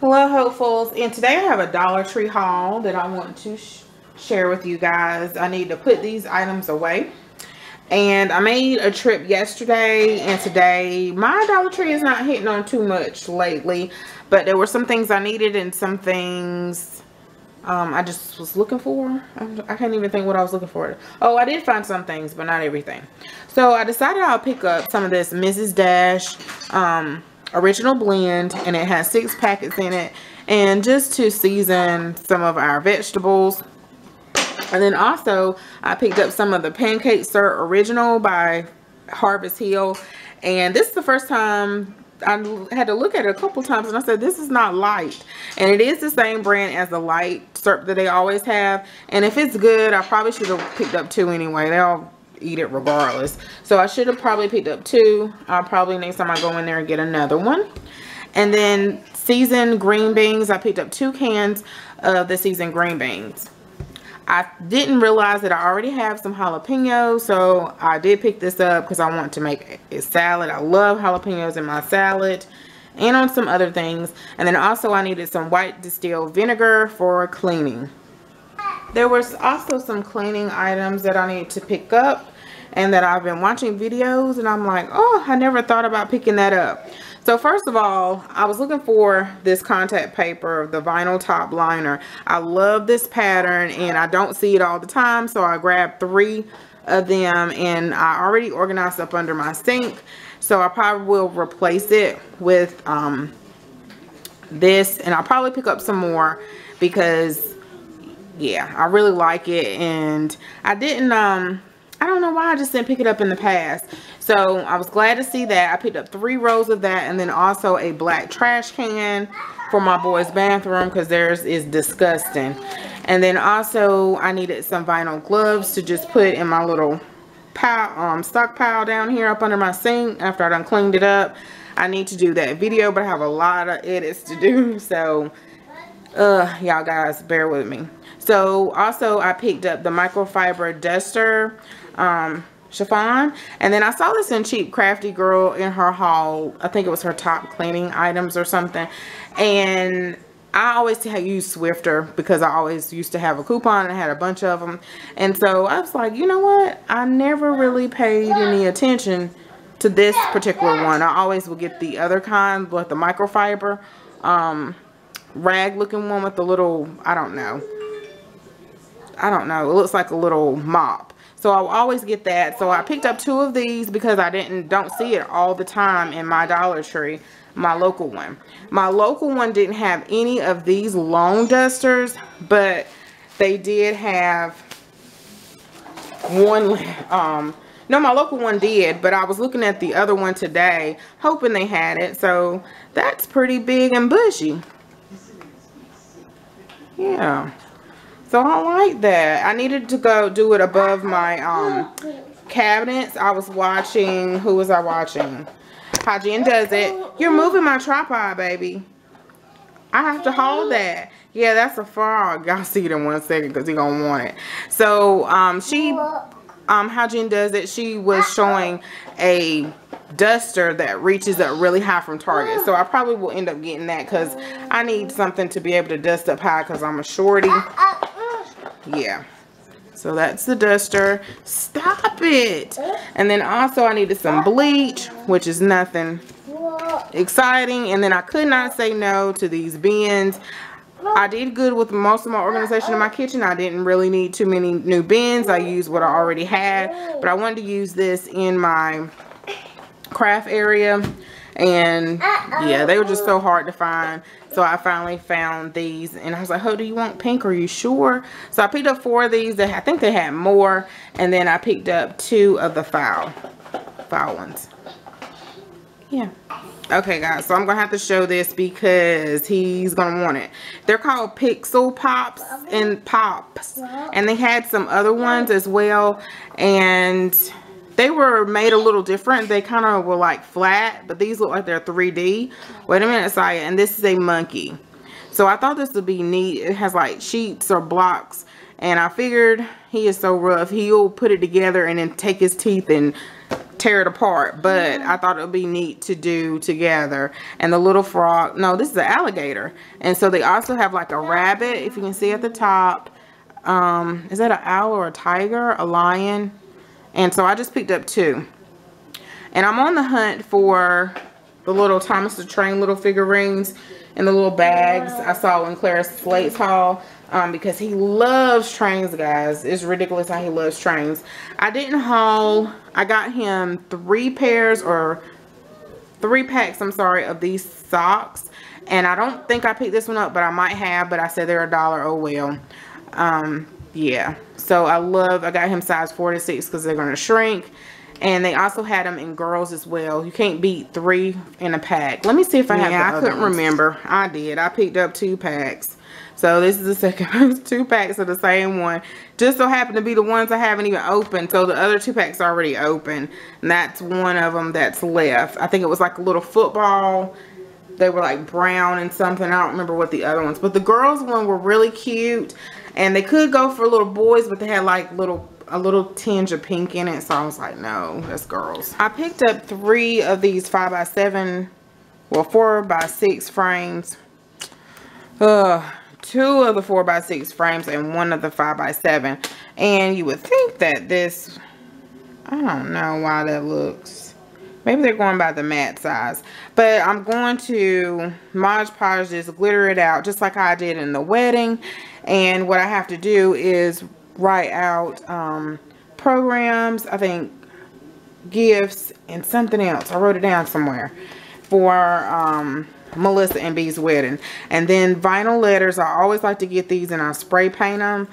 Hello hopefuls and today I have a Dollar Tree haul that I want to sh share with you guys. I need to put these items away and I made a trip yesterday and today my Dollar Tree is not hitting on too much lately but there were some things I needed and some things um, I just was looking for. I can't even think what I was looking for. Oh, I did find some things, but not everything. So I decided I'll pick up some of this Mrs. Dash um, original blend and it has six packets in it and just to season some of our vegetables and then also I picked up some of the pancake syrup original by Harvest Hill and this is the first time I had to look at it a couple times and I said this is not light and it is the same brand as the light syrup that they always have and if it's good I probably should have picked up two anyway they'll eat it regardless. So I should have probably picked up two. I'll probably next time I go in there and get another one. And then seasoned green beans. I picked up two cans of the seasoned green beans. I didn't realize that I already have some jalapenos, so I did pick this up because I want to make a salad. I love jalapenos in my salad and on some other things. And then also I needed some white distilled vinegar for cleaning. There was also some cleaning items that I needed to pick up and that I've been watching videos and I'm like, oh, I never thought about picking that up. So first of all, I was looking for this contact paper, the vinyl top liner. I love this pattern and I don't see it all the time. So I grabbed three of them and I already organized up under my sink. So I probably will replace it with um, this and I'll probably pick up some more because yeah, I really like it and I didn't um I don't know why I just didn't pick it up in the past. So I was glad to see that. I picked up three rows of that and then also a black trash can for my boys bathroom because theirs is disgusting. And then also I needed some vinyl gloves to just put in my little pile, um, stockpile down here up under my sink after I done cleaned it up. I need to do that video but I have a lot of edits to do. So uh y'all guys bear with me so also i picked up the microfiber duster um, chiffon. And then I saw this in Cheap Crafty Girl in her haul. I think it was her top cleaning items or something. And I always use Swiffer because I always used to have a coupon and I had a bunch of them. And so I was like, you know what? I never really paid any attention to this particular one. I always will get the other kind with the microfiber um, rag looking one with the little, I don't know. I don't know. It looks like a little mop. So I'll always get that. So I picked up two of these because I didn't don't see it all the time in my Dollar Tree, my local one. My local one didn't have any of these long dusters, but they did have one um no my local one did but i was looking at the other one today hoping they had it so that's pretty big and bushy yeah so I like that. I needed to go do it above my um, cabinets. I was watching, who was I watching? Hygiene does it. You're moving my tripod, baby. I have to hold that. Yeah, that's a frog. Y'all see it in one second because he gonna want it. So um, she, um, Hygiene does it. She was showing a duster that reaches up really high from Target. So I probably will end up getting that because I need something to be able to dust up high because I'm a shorty yeah so that's the duster stop it and then also I needed some bleach which is nothing exciting and then I could not say no to these bins I did good with most of my organization in my kitchen. I didn't really need too many new bins. I used what I already had. But I wanted to use this in my craft area. And yeah, they were just so hard to find. So I finally found these and I was like, oh, do you want pink? Are you sure? So I picked up four of these. I think they had more. And then I picked up two of the foul, foul ones. Yeah. Okay, guys. So I'm going to have to show this because he's going to want it. They're called Pixel Pops and Pops. And they had some other ones as well. And they were made a little different. They kind of were like flat, but these look like they're 3D. Wait a minute, Saya. And this is a monkey. So I thought this would be neat. It has like sheets or blocks And I figured he is so rough. He'll put it together and then take his teeth and tear it apart. But I thought it would be neat to do together. And the little frog. No, this is an alligator. And so they also have like a rabbit. If you can see at the top. Um, is that an owl or a tiger? A lion? And so I just picked up two. And I'm on the hunt for the little Thomas the Train little figurines and the little bags I saw in Claire's Slates haul um, because he loves trains, guys. It's ridiculous how he loves trains. I didn't haul. I got him three pairs or three packs, I'm sorry, of these socks. And I don't think I picked this one up, but I might have. But I said they're a dollar. Oh, well. Um, yeah. So I love, I got him size 4 to 6 because they're going to shrink. And they also had them in girls as well. You can't beat three in a pack. Let me see if I have Yeah, I couldn't ones. remember. I did. I picked up two packs. So this is the second two packs of the same one. Just so happen to be the ones I haven't even opened. So the other two packs are already open. And that's one of them that's left. I think it was like a little football. They were like brown and something. I don't remember what the other ones. But the girls one were really cute. And they could go for little boys, but they had like little a little tinge of pink in it. So I was like, no, that's girls. I picked up three of these 5 by 7 well, 4 by 6 frames. Uh, two of the 4 by 6 frames and one of the 5 by 7 And you would think that this, I don't know why that looks. Maybe they're going by the matte size. But I'm going to Mod Podge this, glitter it out, just like I did in the wedding. And what I have to do is write out um, programs, I think gifts, and something else. I wrote it down somewhere for um, Melissa and B's wedding. And then vinyl letters, I always like to get these and I spray paint them.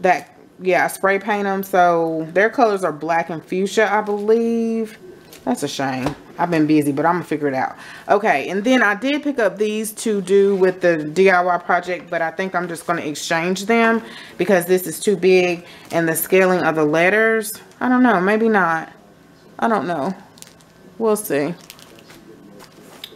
That, yeah, I spray paint them. So their colors are black and fuchsia, I believe. That's a shame. I've been busy, but I'm going to figure it out. Okay, and then I did pick up these to do with the DIY project, but I think I'm just going to exchange them because this is too big and the scaling of the letters. I don't know. Maybe not. I don't know. We'll see.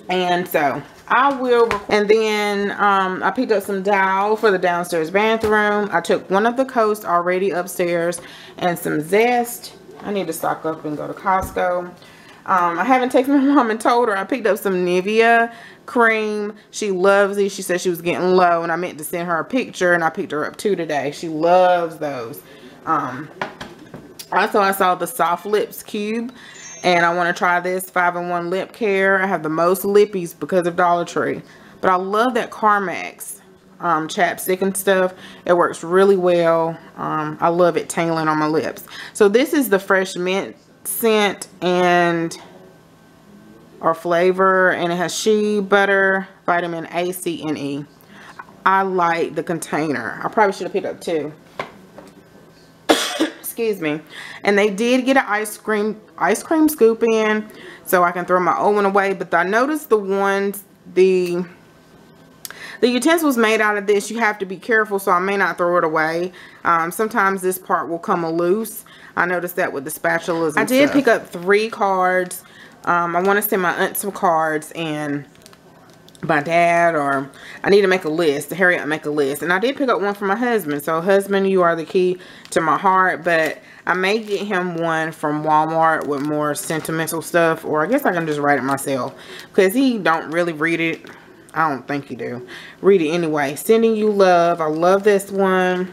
And so I will, and then um, I picked up some dowel for the downstairs bathroom. I took one of the coats already upstairs and some zest. I need to stock up and go to Costco. Um, I haven't texted my mom and told her I picked up some Nivea cream. She loves these. She said she was getting low and I meant to send her a picture and I picked her up two today. She loves those. Um, also, I saw the Soft Lips Cube and I want to try this 5-in-1 lip care. I have the most lippies because of Dollar Tree. But I love that Carmex um, chapstick and stuff. It works really well. Um, I love it tangling on my lips. So this is the Fresh Mint scent and or flavor and it has shea butter vitamin A C and E. I like the container. I probably should have picked up two. Excuse me. And they did get an ice cream ice cream scoop in so I can throw my old one away but I noticed the ones the the utensils made out of this you have to be careful so I may not throw it away um, sometimes this part will come loose I noticed that with the spatulas I did stuff. pick up three cards. Um, I want to send my aunt some cards and my dad or I need to make a list. Hurry up make a list. And I did pick up one for my husband. So husband, you are the key to my heart. But I may get him one from Walmart with more sentimental stuff. Or I guess I can just write it myself. Because he don't really read it. I don't think you do. Read it anyway. Sending you love. I love this one.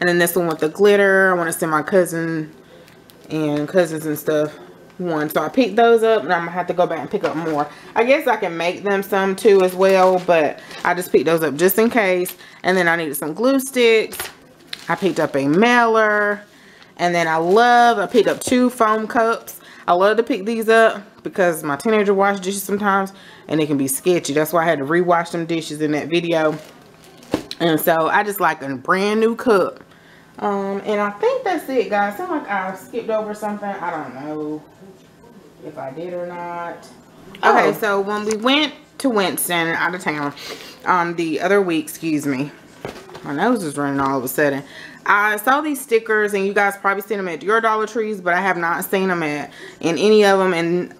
And then this one with the glitter. I want to send my cousin and cousins and stuff one. So I picked those up and I'm going to have to go back and pick up more. I guess I can make them some too as well. But I just picked those up just in case. And then I needed some glue sticks. I picked up a mailer. And then I love, I picked up two foam cups. I love to pick these up because my teenager wash dishes sometimes and it can be sketchy. That's why I had to rewash them dishes in that video. And so I just like a brand new cup um, and I think that's it, guys. Sound like I skipped over something. I don't know if I did or not. Okay, oh. so when we went to Winston, out of town, um, the other week, excuse me. My nose is running all of a sudden. I saw these stickers, and you guys probably seen them at your Dollar Trees, but I have not seen them at in any of them. And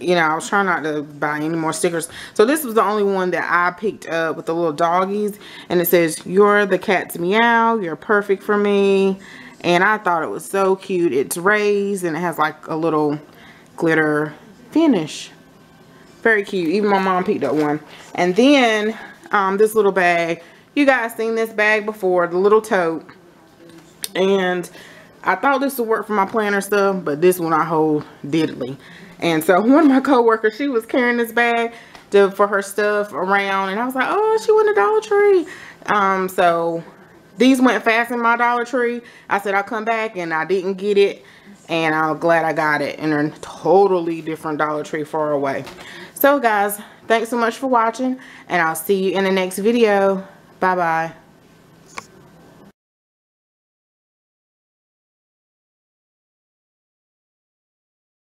you know, I was trying not to buy any more stickers. So this was the only one that I picked up with the little doggies. And it says, you're the cat's meow. You're perfect for me. And I thought it was so cute. It's raised and it has like a little glitter finish. Very cute. Even my mom picked up one. And then um, this little bag. You guys seen this bag before. The little tote. And I thought this would work for my planner stuff. But this one I hold diddly. And so one of my coworkers, she was carrying this bag to, for her stuff around. And I was like, oh, she went to Dollar Tree. Um, so these went fast in my Dollar Tree. I said I'll come back and I didn't get it. And I'm glad I got it in a totally different Dollar Tree far away. So guys, thanks so much for watching. And I'll see you in the next video. Bye-bye.